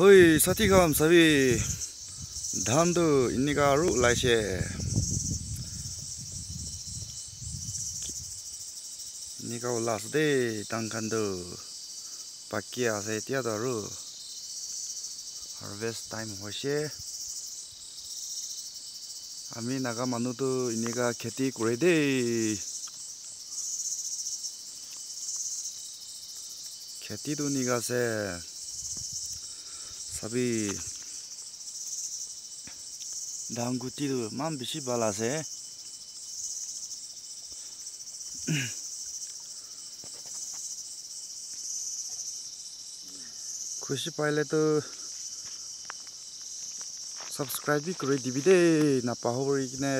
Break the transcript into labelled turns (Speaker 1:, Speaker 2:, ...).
Speaker 1: Hoi, sati kam sabi dhan tu ini ka ru lai she. Ini ka ulas de tang kan tu pakki ase tia tu ru harvest time ho she. Ami naga manu tu ini ka kheti kure de. Kheti tu ni ka se sabi dhan guti tu man bishi bala se. খুশি পাইলে তো subscribe B করে দিবি দেই নাপাহৰি কিনে